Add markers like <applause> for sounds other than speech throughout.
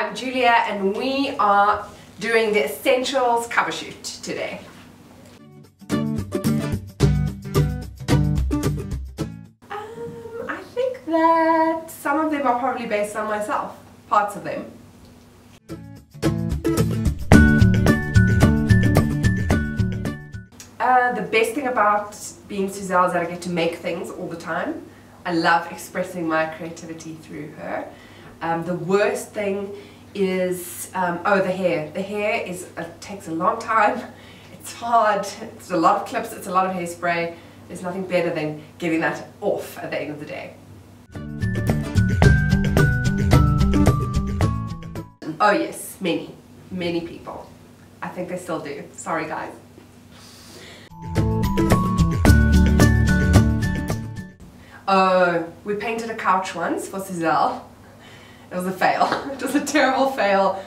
I'm Julia and we are doing the Essentials cover shoot today. Um, I think that some of them are probably based on myself, parts of them. Uh, the best thing about being Suzelle is that I get to make things all the time. I love expressing my creativity through her. Um, the worst thing is, um, oh the hair. The hair is uh, takes a long time, <laughs> it's hard, it's a lot of clips, it's a lot of hairspray. There's nothing better than getting that off at the end of the day. Oh yes, many, many people. I think they still do. Sorry guys. Uh, we painted a couch once for Suzelle. It was a fail. <laughs> it was a terrible fail.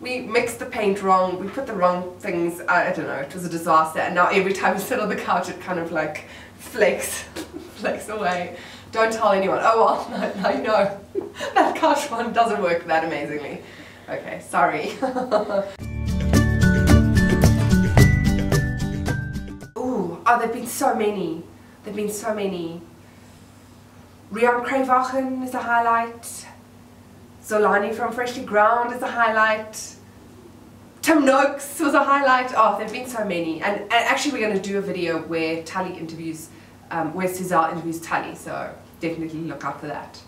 We mixed the paint wrong, we put the wrong things, I, don't know, it was a disaster and now every time we <laughs> sit on the couch it kind of like flakes, <laughs> flakes away. Don't tell anyone. Oh well, you know. that couch one doesn't work that amazingly. Okay, sorry. Ooh, oh there've been so many. There've been so many. Riaan Cruywagen is a highlight. Zolani from Freshlyground is a highlight. Tim Noakes was a highlight. Oh, there have been so many. And, and actually we're going to do a video where Tali interviews, um, where Suzelle interviews Tali, so definitely look out for that.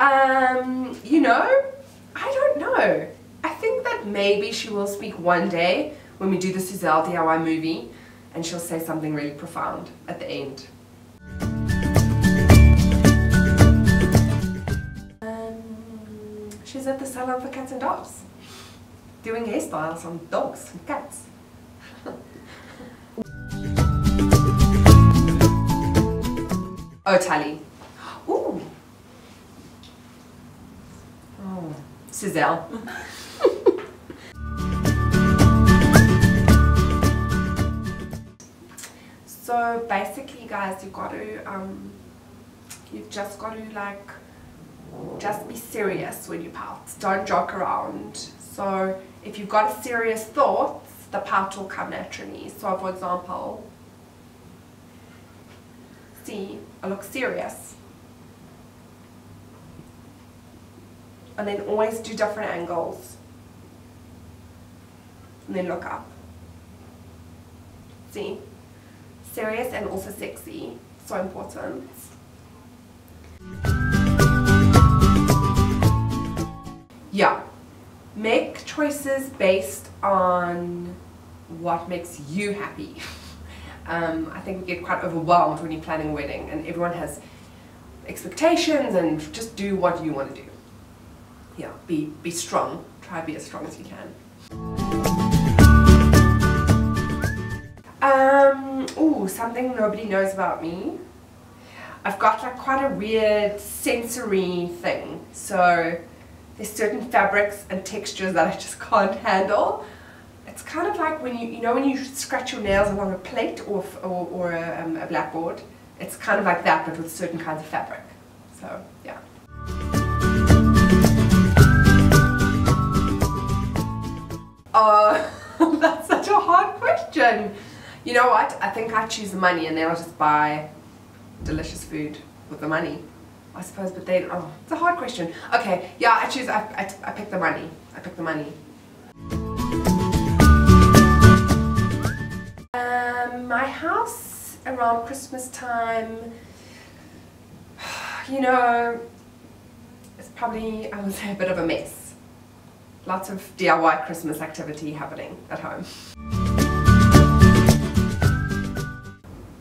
Um, you know, I don't know. I think that maybe she will speak one day when we do the Suzelle DIY movie and she'll say something really profound at the end. At the salon for cats and dogs, doing hairstyles on dogs and cats. oh, Tali. Ooh. Oh, Suzelle. <laughs> So basically guys, you've got to, um, you've just got to like, just be serious when you pout. Don't joke around. So if you've got a serious thought, the pout will come naturally. So for example, see, I look serious. And then always do different angles. And then look up. See? serious and also sexy. So important. Yeah. Make choices based on what makes you happy. <laughs> Um, I think we get quite overwhelmed when you're planning a wedding and everyone has expectations and just do what you want to do. Yeah, be, be strong. Try to be as strong as you can. Um, ooh, something nobody knows about me. I've got like quite a weird sensory thing. So there's certain fabrics and textures that I just can't handle. It's kind of like when you, you know when you scratch your nails along a plate or, or, or a, um, a blackboard. It's kind of like that but with certain kinds of fabric. So, yeah. Oh, <laughs> that's such a hard question. You know what? I think I choose the money and then I'll just buy delicious food with the money. I suppose, but then, oh, it's a hard question. Okay, yeah, I choose, I, I, I pick the money. I pick the money. Um, my house around Christmas time, <sighs> you know, it's probably, I would say, a bit of a mess. Lots of DIY Christmas activity happening at home.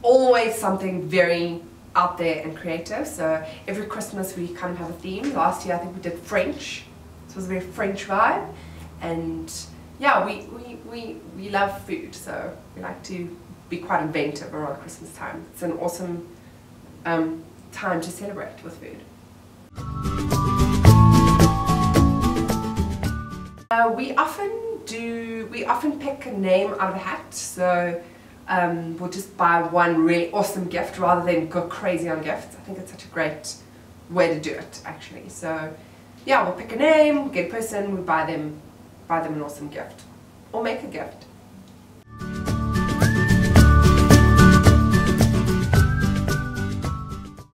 always something very out there and creative. So every Christmas we kind of have a theme. Last year I think we did French. So it was a very French vibe. And yeah, we, we, we, we love food. So we like to be quite inventive around Christmas time. It's an awesome um, time to celebrate with food. Uh, we often do, we often pick a name out of a hat. So um, we'll just buy one really awesome gift rather than go crazy on gifts. I think it's such a great way to do it actually. So yeah, we'll pick a name, we'll get a person, we buy them, buy them an awesome gift, or make a gift.